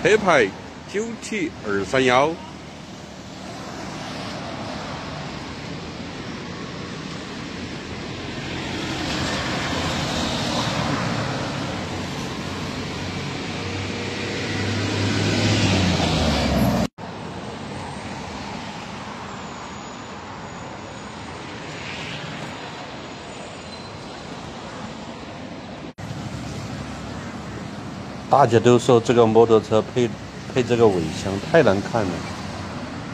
车牌九七二三幺。大家都说这个摩托车配配这个尾箱太难看了，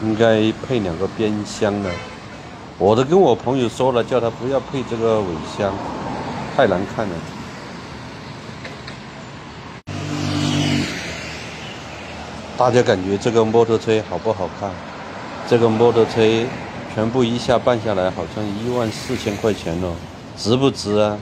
应该配两个边箱的。我都跟我朋友说了，叫他不要配这个尾箱，太难看了。大家感觉这个摩托车好不好看？这个摩托车全部一下办下来，好像一万四千块钱哦，值不值啊？